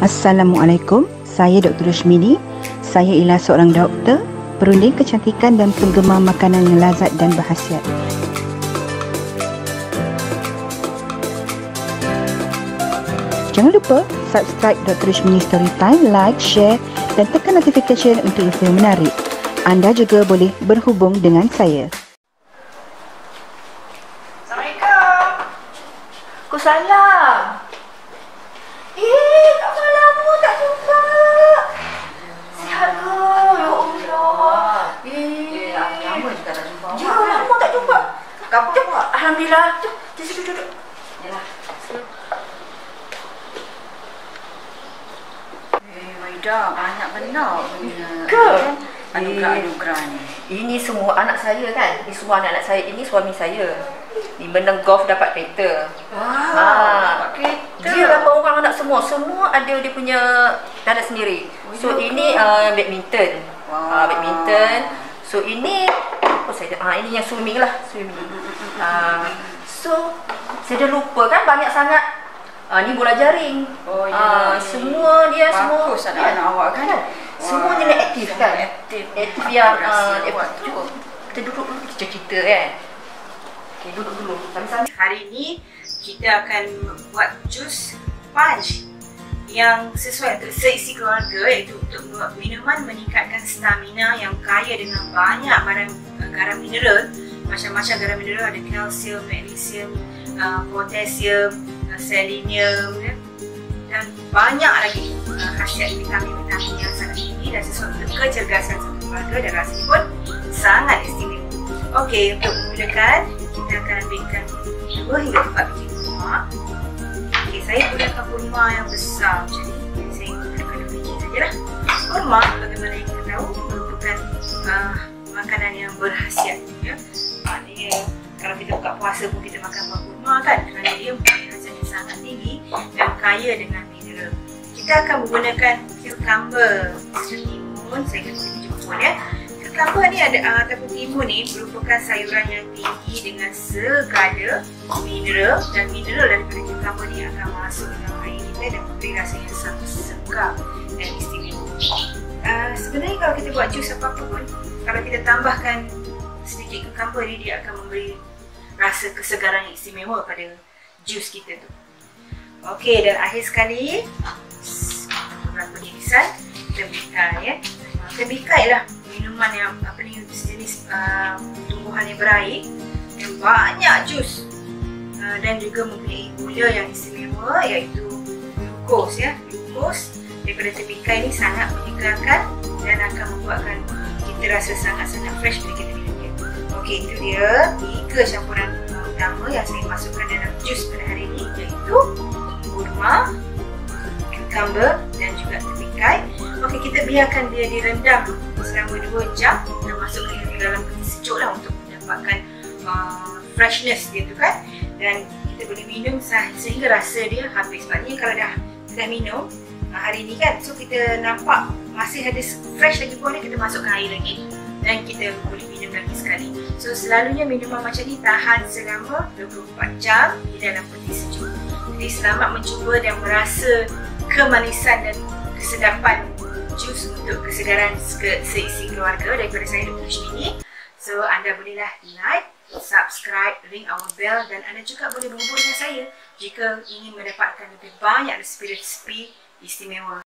Assalamualaikum, saya Dr. Rushmini. Saya ialah seorang doktor, perunding kecantikan dan penggemar makanan yang lazat dan berhasiat. Jangan lupa subscribe Dr. Rushmini Storytime, like, share dan tekan notification untuk info menarik. Anda juga boleh berhubung dengan saya. Assalamualaikum. Ku salam. Eh, tak Kamu Jom, Alhamdulillah. Jom, jom duduk, duduk. Yalah. Eh, Maida, banyak benar punya Ke? anugerah-anugerah ni. Ini semua anak saya kan? Ini semua anak-anak saya. Ini suami saya. Ni menang golf dapat kereta. Wah, Ah. dapat kereta. Dia lapan orang anak semua. Semua ada dia punya tanda sendiri. Oh, So ya ini uh, badminton. Wah. Ah, badminton. So ini saya ah ini yang swimming lah, swimming. Ah, so saya dah lupa kan banyak sangat Ah ni bola jaring. Oh, ya. Ah, semua dia semua Bagus anak-anak awak kan? Semua Wah, jenis aktif kan? Aktif. Aktif yang uh, aktif. kita duduk dulu kita cerita kan. Okay, duduk dulu. Sambil-sambil. Hari ini kita akan buat jus punch yang sesuai untuk seisi keluarga iaitu untuk membuat minuman meningkatkan stamina yang kaya dengan banyak barang uh, garam mineral macam-macam garam mineral ada kalsium, magnesium, uh, potasium, uh, selenium ya. dan banyak lagi khasiat vitamin-vitamin yang sangat tinggi dan sesuai untuk kecergasan satu keluarga dan rasanya pun sangat istimewa. Okey, untuk memulakan kita akan ambilkan 2 hingga 4 biji kurma. Saya gunakan kurma yang besar macam ni. Saya gunakan 2 biji sajalah. Kurma bagaimana yang kita tahu merupakan uh, makanan yang berhasiat ya. Maknanya kalau kita buka puasa pun kita makan buah kurma kan kerana dia mempunyai khasiat yang sangat tinggi dan kaya dengan mineral. Kita akan menggunakan cucumber setimun, saya kena biji pun ya. Cucumber ni ada uh, ataupun timun ni merupakan sayuran yang tinggi dengan segala mineral dan mineral daripada cucumber ni akan masuk dalam air kita dan memberi rasa yang sangat segar dan istimewa. Uh, sebenarnya kalau kita buat jus apa-apa pun, kalau kita tambahkan sedikit cucumber ni dia akan memberi rasa kesegaran yang istimewa pada jus kita tu. Okey dan akhir sekali beberapa irisan tembikai ya. Tembikai lah minuman yang apa ni sejenis uh, tumbuhan yang berair banyak jus uh, dan juga mempunyai gula yang istimewa iaitu glukos ya. Glukos daripada tembikai ni sangat menyegarkan dan akan membuatkan kita rasa sangat-sangat fresh bila kita minum dia. Okey itu dia tiga campuran utama yang saya masukkan dalam jus pada hari ini iaitu kurma, cucumber dan juga tembikai. Okey, kita biarkan dia direndam selama 2 jam dan masukkan dia dalam peti sejuk lah untuk mendapatkan uh, freshness dia tu kan. Dan kita boleh minum sehingga rasa dia habis. Maknanya kalau dah dah minum uh, hari ni kan, so kita nampak masih ada fresh lagi pun kita masukkan air lagi dan kita boleh minum lagi sekali. So selalunya minuman macam ni tahan selama 24 jam di dalam peti sejuk. Jadi selamat mencuba dan merasa kemanisan dan kesedapan jus untuk kesegaran se- seisi keluarga daripada saya Dr. Shmini. So anda bolehlah like, subscribe, ring our bell dan anda juga boleh berhubung dengan saya jika ingin mendapatkan lebih banyak resipi-resipi istimewa.